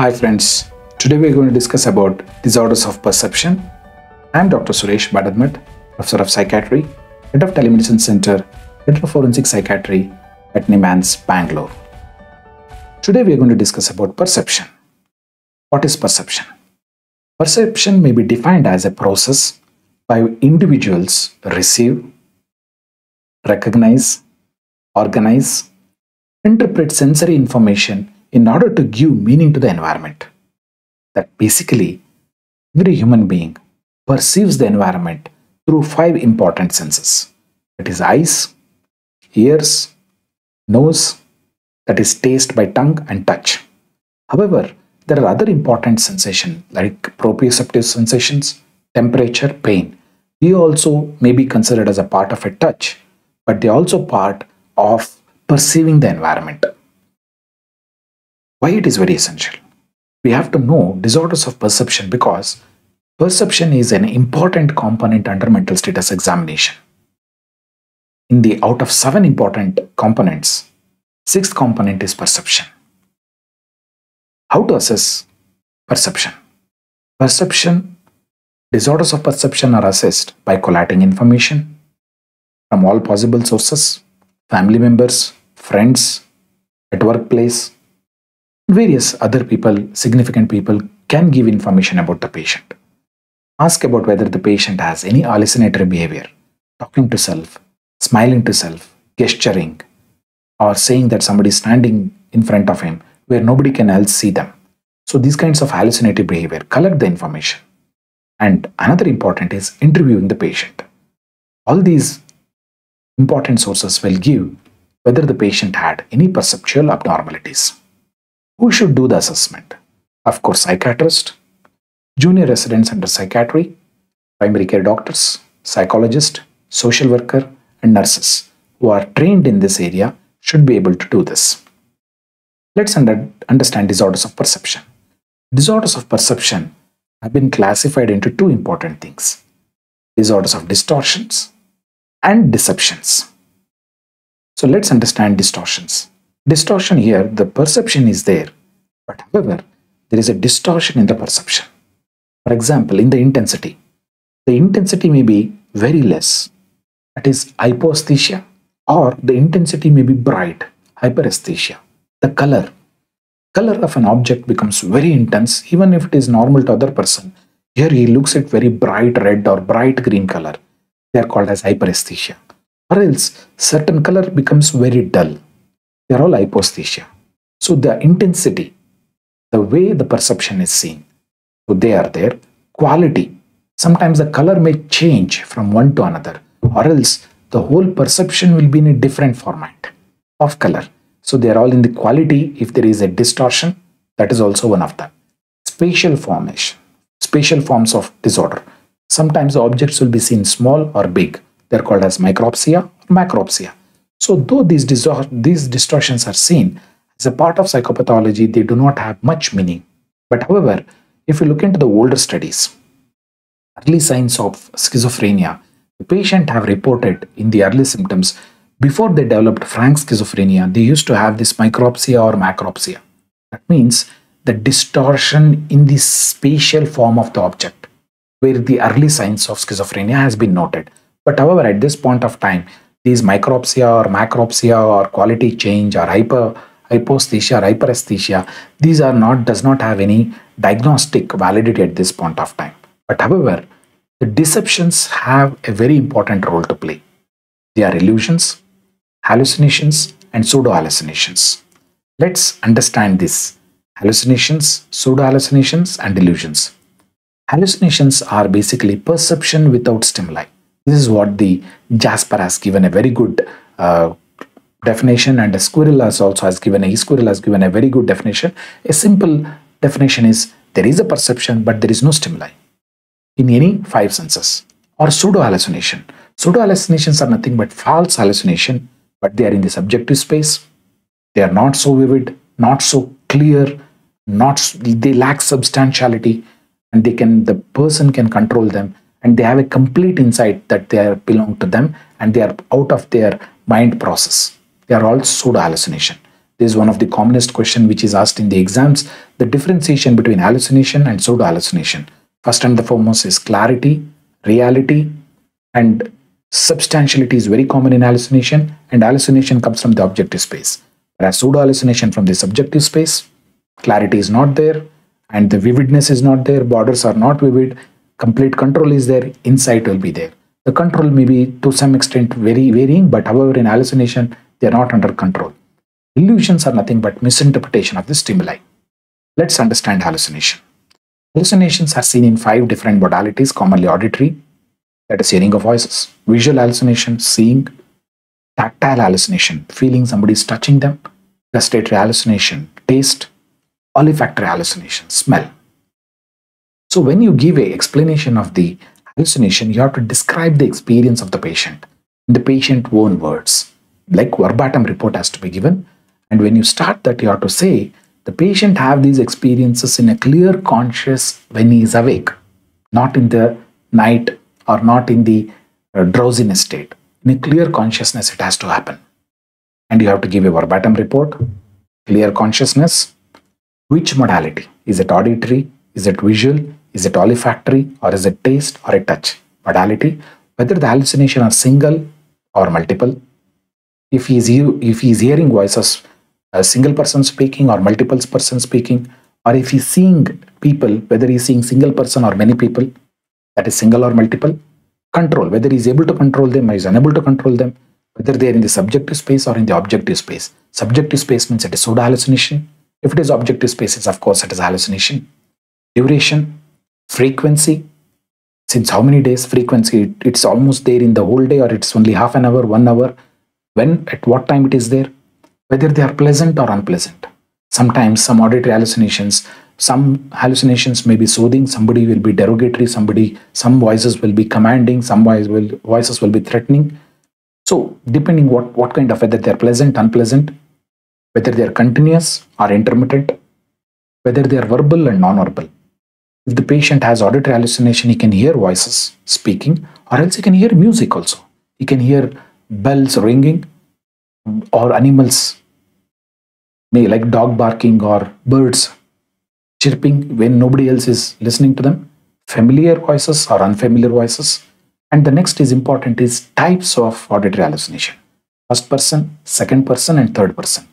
Hi friends, today we are going to discuss about disorders of perception. I am Dr. Suresh Bada Math, Professor of Psychiatry, Head of Telemedicine Center, Head of Forensic Psychiatry at NIMHANS, Bangalore. Today we are going to discuss about perception. What is perception? Perception may be defined as a process by which individuals receive, recognize, organize, interpret sensory information in order to give meaning to the environment. That basically, every human being perceives the environment through five important senses that is, eyes, ears, nose, that is, taste by tongue and touch. However, there are other important sensations like proprioceptive sensations, temperature, pain. They also may be considered as a part of a touch, but they are also part of perceiving the environment. Why it is very essential? We have to know disorders of perception because perception is an important component under mental status examination. In the out of seven important components, sixth component is perception. How to assess perception? Perception, disorders of perception are assessed by collating information from all possible sources, family members, friends, at workplace, various other people, significant people can give information about the patient. Ask about whether the patient has any hallucinatory behavior, talking to self, smiling to self, gesturing, or saying that somebody is standing in front of him where nobody can else see them. So these kinds of hallucinatory behavior, collect the information. And another important is interviewing the patient. All these important sources will give whether the patient had any perceptual abnormalities. Who should do the assessment? Of course, psychiatrist, junior residents under psychiatry, primary care doctors, psychologist, social worker, and nurses who are trained in this area should be able to do this. Let's under, understand disorders of perception. Disorders of perception have been classified into two important things disorders of distortions and deceptions. So let's understand distortions. Distortion here, the perception is there, but however, there is a distortion in the perception. For example, in the intensity, the intensity may be very less, that is hypoesthesia, or the intensity may be bright, hyperesthesia. The color, color of an object becomes very intense even if it is normal to other person. Here he looks at very bright red or bright green color. They are called as hyperesthesia. Or else certain color becomes very dull they are all hypoesthesia. So the intensity, the way the perception is seen, so they are there. Quality, sometimes the color may change from one to another, or else the whole perception will be in a different format of color. So they are all in the quality. If there is a distortion, that is also one of them. Spatial formation, spatial forms of disorder. Sometimes the objects will be seen small or big. They're called as micropsia or macropsia. So though these, these distortions are seen as a part of psychopathology, they do not have much meaning. But however, if you look into the older studies, early signs of schizophrenia, the patient have reported in the early symptoms before they developed frank schizophrenia, they used to have this micropsia or macropsia. That means the distortion in the spatial form of the object, where the early signs of schizophrenia has been noted. But however, at this point of time, these micropsia or macropsia or quality change or hyper hypoesthesia or hyperesthesia these are not does not have any diagnostic validity at this point of time. But however the deceptions have a very important role to play. They are illusions hallucinations and pseudo hallucinations let's understand this. Hallucinations pseudo hallucinations and illusions. Hallucinations are basically perception without stimuli this is what the Jasper has given a very good uh, definition and Esquirol has also has given Esquirol has given a very good definition. A simple definition is there is a perception but there is no stimuli in any five senses or pseudo hallucination. Pseudo hallucinations are nothing but false hallucination but they are in the subjective space. They are not so vivid, not so clear, not they lack substantiality and they can the person can control them and they have a complete insight that they are belong to them and they are out of their mind process. They are all pseudo hallucination. This is one of the commonest question which is asked in the exams. The differentiation between hallucination and pseudo hallucination. First and the foremost is clarity, reality, and substantiality is very common in hallucination, and hallucination comes from the objective space. Whereas pseudo hallucination from the subjective space, clarity is not there, and the vividness is not there, borders are not vivid, complete control is there, insight will be there. The control may be to some extent very varying, but however, in hallucination, they are not under control. Illusions are nothing but misinterpretation of the stimuli. Let's understand hallucination. Hallucinations are seen in five different modalities, commonly auditory, that is hearing of voices, visual hallucination, seeing, tactile hallucination, feeling somebody is touching them, gustatory hallucination, taste, olfactory hallucination, smell. So when you give a explanation of the hallucination, you have to describe the experience of the patient in the patient own words. Like verbatim report has to be given. And when you start that, you have to say, the patient have these experiences in a clear conscious when he is awake, not in the night or not in the uh, drowsiness state. In a clear consciousness, it has to happen. And you have to give a verbatim report, clear consciousness, which modality? Is it auditory? Is it visual? Is it olfactory? Or is it taste or a touch? Modality. Whether the hallucination are single or multiple. If he is, if he is hearing voices, a single person speaking or multiple person speaking, or if he's seeing people, whether he's seeing single person or many people, that is single or multiple. Control, whether he's able to control them or is unable to control them, whether they are in the subjective space or in the objective space. Subjective space means it is pseudo hallucination if it is objective space, spaces, of course, it is hallucination. Duration, frequency, since how many days frequency, it's almost there in the whole day or it's only half an hour, one hour, when, at what time it is there, whether they are pleasant or unpleasant. Sometimes some auditory hallucinations, some hallucinations may be soothing, somebody will be derogatory, somebody, some voices will be commanding, some voice will, voices will be threatening. So depending what, what kind of whether they're pleasant, unpleasant, whether they are continuous or intermittent, whether they are verbal and non-verbal. If the patient has auditory hallucination, he can hear voices speaking, or else he can hear music also. He can hear bells ringing or animals, may like dog barking or birds chirping when nobody else is listening to them, familiar voices or unfamiliar voices. And the next is important is types of auditory hallucination. First person, second person and third person.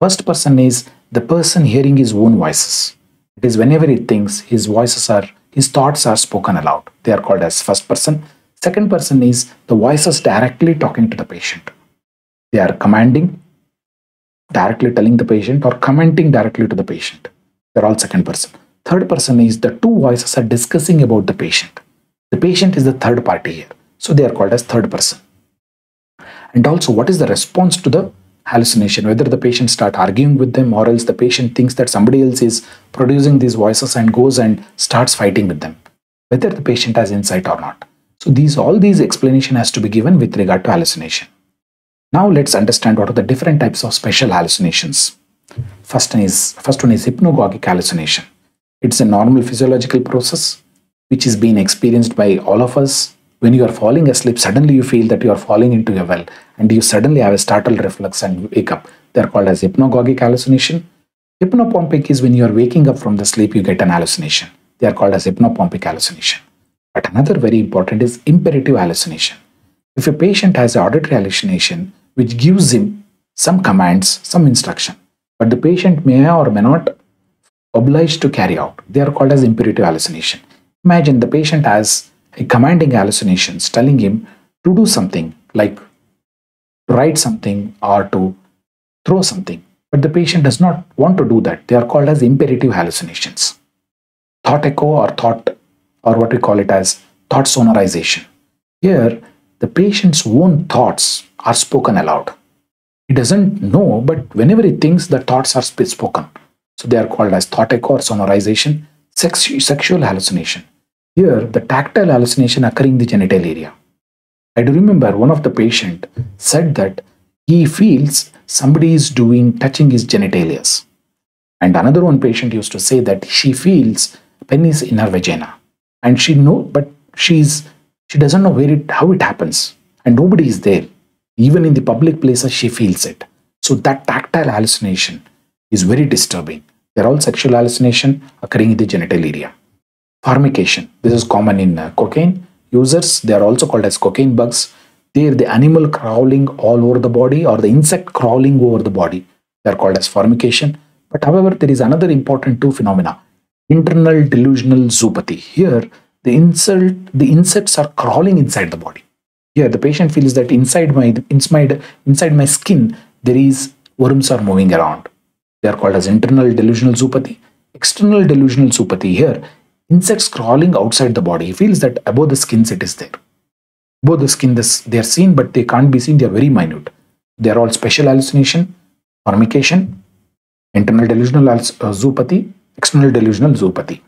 First person is the person hearing his own voices. It is whenever he thinks, his voices are, his thoughts are spoken aloud. They are called as first person. Second person is the voices directly talking to the patient. They are commanding, directly telling the patient, or commenting directly to the patient. They're all second person. Third person is the two voices are discussing about the patient. The patient is the third party here. So they are called as third person. And also, what is the response to the hallucination, whether the patient start arguing with them or else the patient thinks that somebody else is producing these voices and goes and starts fighting with them, whether the patient has insight or not. So these all these explanation has to be given with regard to hallucination. Now let's understand what are the different types of special hallucinations. First one is, first one is hypnagogic hallucination. It's a normal physiological process which is being experienced by all of us when you are falling asleep, suddenly you feel that you are falling into a well and you suddenly have a startle reflex and you wake up. They are called as hypnagogic hallucination. Hypnopompic is when you are waking up from the sleep, you get an hallucination. They are called as hypnopompic hallucination. But another very important is imperative hallucination. If a patient has auditory hallucination, which gives him some commands, some instruction, but the patient may or may not obliged to carry out, they are called as imperative hallucination. Imagine the patient has commanding hallucinations, telling him to do something like write something or to throw something. But the patient does not want to do that. They are called as imperative hallucinations. Thought echo or thought, or what we call it as thought sonorization. Here, the patient's own thoughts are spoken aloud. He doesn't know, but whenever he thinks, the thoughts are spoken. So they are called as thought echo or sonorization, sex, sexual hallucination. Here, the tactile hallucination occurring in the genital area. I do remember one of the patient said that he feels somebody is doing touching his genitalia. And another one patient used to say that she feels penis in her vagina. And she know, but she's she doesn't know where it how it happens. And nobody is there. Even in the public places, she feels it. So that tactile hallucination is very disturbing. They're all sexual hallucination occurring in the genital area. Formication. This is common in uh, cocaine users. They are also called as cocaine bugs. They're the animal crawling all over the body or the insect crawling over the body. They are called as formication. But however, there is another important two phenomena. Internal delusional zoopathy. Here, the insult, the insects are crawling inside the body. Here, the patient feels that inside my inside inside my skin there is worms are moving around. They are called as internal delusional zoopathy. External delusional zoopathy. Here, insects crawling outside the body. He feels that above the skin it is there. Above the skin this, they are seen, but they can't be seen. They are very minute. They are all special hallucination, formication, internal delusional uh, zoopathy, external delusional zoopathy.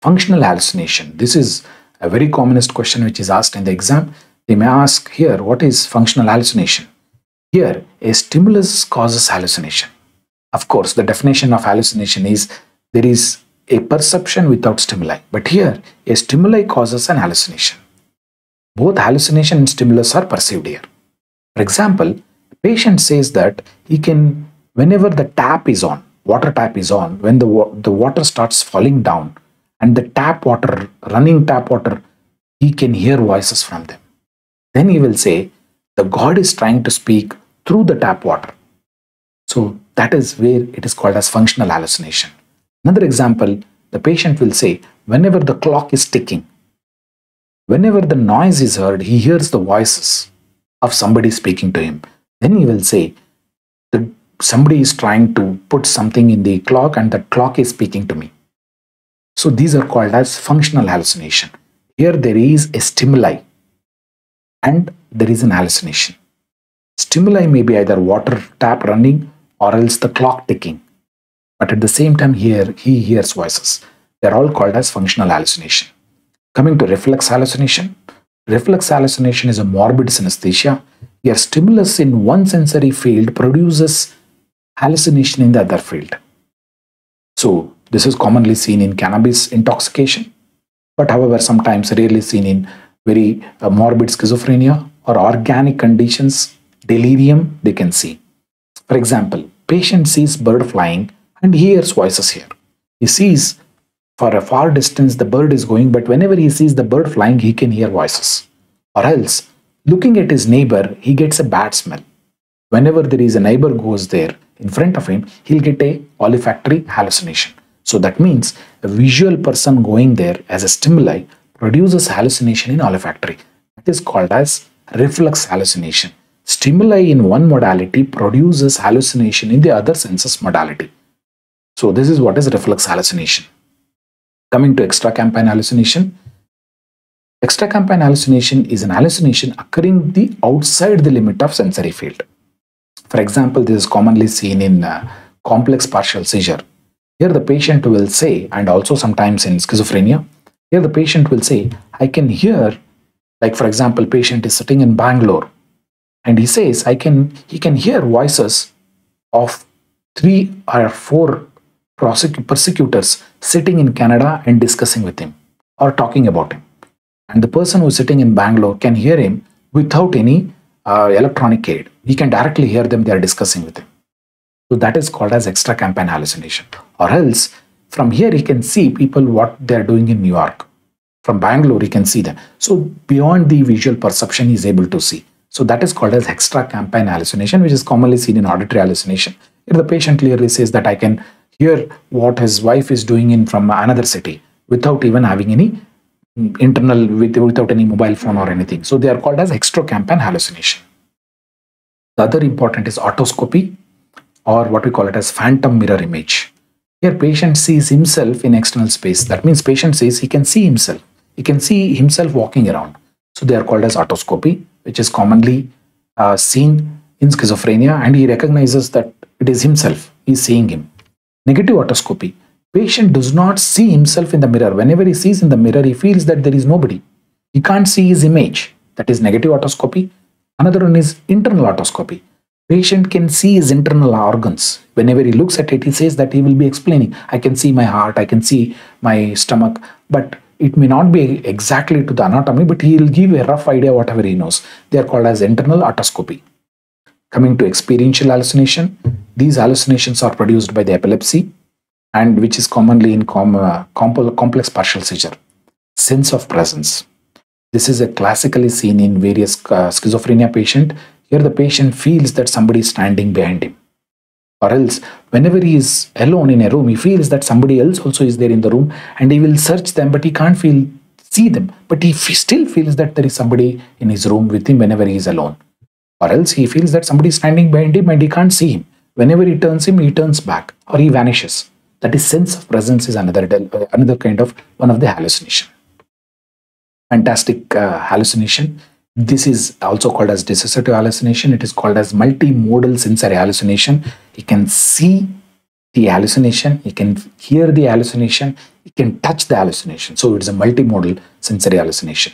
Functional hallucination. This is a very commonest question which is asked in the exam. They may ask here, what is functional hallucination? Here, a stimulus causes hallucination. Of course, the definition of hallucination is there is a perception without stimuli. But here, a stimuli causes an hallucination. Both hallucination and stimulus are perceived here. For example, the patient says that he can, whenever the tap is on, water tap is on, when the, the water starts falling down, and the tap water, running tap water, he can hear voices from them. Then he will say, the God is trying to speak through the tap water. So that is where it is called as functional hallucination. Another example, the patient will say, whenever the clock is ticking, whenever the noise is heard, he hears the voices of somebody speaking to him. Then he will say, that somebody is trying to put something in the clock and the clock is speaking to me. So these are called as functional hallucination. Here there is a stimuli and there is an hallucination. Stimuli may be either water tap running or else the clock ticking. But at the same time here he hears voices. They're all called as functional hallucination. Coming to reflex hallucination. Reflex hallucination is a morbid synesthesia. Here stimulus in one sensory field produces hallucination in the other field. So this is commonly seen in cannabis intoxication, but however, sometimes rarely seen in very uh, morbid schizophrenia or organic conditions, delirium, they can see. For example, patient sees bird flying and he hears voices here. He sees for a far distance the bird is going, but whenever he sees the bird flying, he can hear voices. Or else, looking at his neighbor, he gets a bad smell. Whenever there is a neighbor goes there in front of him, he'll get a olfactory hallucination. So that means a visual person going there as a stimuli produces hallucination in olfactory. That is called as reflex hallucination. Stimuli in one modality produces hallucination in the other senses modality. So this is what is reflex hallucination. Coming to extracampine hallucination. Extracampine hallucination is an hallucination occurring the outside the limit of sensory field. For example, this is commonly seen in uh, complex partial seizure here the patient will say, and also sometimes in schizophrenia, here the patient will say, I can hear, like for example, patient is sitting in Bangalore and he says, I can, he can hear voices of three or four persecutors sitting in Canada and discussing with him or talking about him. And the person who's sitting in Bangalore can hear him without any uh, electronic aid. He can directly hear them, they are discussing with him. So that is called as extracampine hallucination. Or else from here he can see people what they're doing in New York. From Bangalore he can see them. So beyond the visual perception he is able to see. So that is called as extracampine hallucination which is commonly seen in auditory hallucination. If the patient clearly says that I can hear what his wife is doing in from another city without even having any internal with, without any mobile phone or anything. So they are called as extracampine hallucination. The other important is autoscopy or what we call it as phantom mirror image. Here patient sees himself in external space. That means patient says he can see himself. He can see himself walking around. So they are called as autoscopy, which is commonly uh, seen in schizophrenia and he recognizes that it is himself. He is seeing him. Negative autoscopy. Patient does not see himself in the mirror. Whenever he sees in the mirror, he feels that there is nobody. He can't see his image. That is negative autoscopy. Another one is internal autoscopy patient can see his internal organs. Whenever he looks at it, he says that he will be explaining, I can see my heart, I can see my stomach, but it may not be exactly to the anatomy, but he will give a rough idea whatever he knows. They are called as internal autoscopy. Coming to experiential hallucination, these hallucinations are produced by the epilepsy and which is commonly in com uh, complex partial seizure. Sense of presence. This is a classically seen in various uh, schizophrenia patient. Here the patient feels that somebody is standing behind him. Or else, whenever he is alone in a room, he feels that somebody else also is there in the room and he will search them, but he can't feel see them. But he still feels that there is somebody in his room with him whenever he is alone. Or else he feels that somebody is standing behind him and he can't see him. Whenever he turns him, he turns back or he vanishes. That is sense of presence is another, another kind of one of the hallucination fantastic uh, hallucination. This is also called as dissociative hallucination. It is called as multimodal sensory hallucination. You can see the hallucination, you can hear the hallucination, you can touch the hallucination. So it's a multimodal sensory hallucination.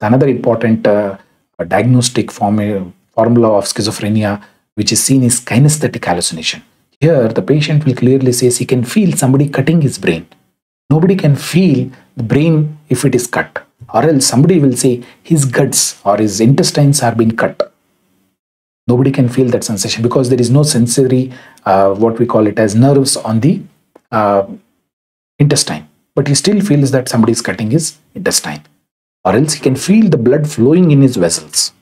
Another important uh, diagnostic form, formula of schizophrenia, which is seen is kinesthetic hallucination. Here, the patient will clearly say he can feel somebody cutting his brain. Nobody can feel the brain if it is cut or else somebody will say his guts or his intestines are being cut. Nobody can feel that sensation because there is no sensory, uh, what we call it as nerves on the uh, intestine. But he still feels that somebody is cutting his intestine. Or else he can feel the blood flowing in his vessels.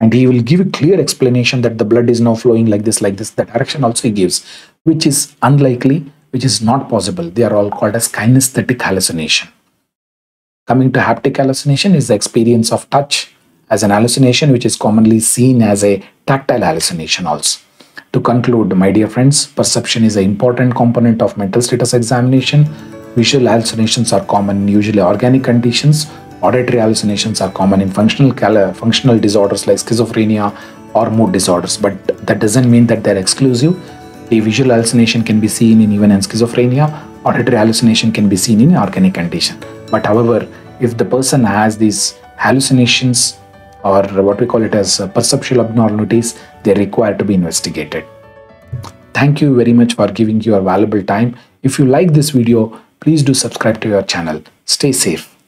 And he will give a clear explanation that the blood is now flowing like this, like this. The direction also he gives, which is unlikely, which is not possible. They are all called as kinesthetic hallucination. Coming to haptic hallucination is the experience of touch as an hallucination which is commonly seen as a tactile hallucination also. To conclude, my dear friends, perception is an important component of mental status examination. Visual hallucinations are common usually organic conditions. Auditory hallucinations are common in functional, uh, functional disorders like schizophrenia or mood disorders, but that doesn't mean that they're exclusive. A visual hallucination can be seen in even in schizophrenia. Auditory hallucination can be seen in organic condition. But however, if the person has these hallucinations or what we call it as uh, perceptual abnormalities, they require to be investigated. Thank you very much for giving your valuable time. If you like this video, please do subscribe to your channel. Stay safe.